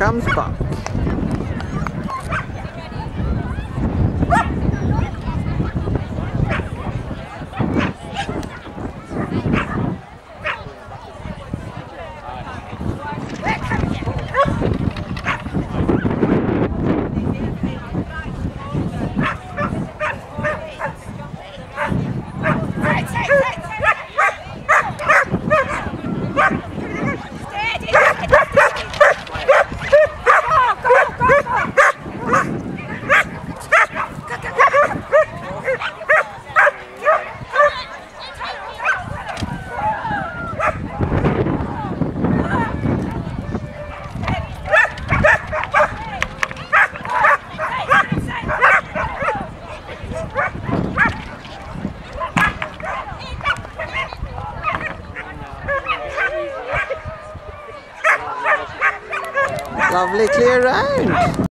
comes Buck. Lovely clear round.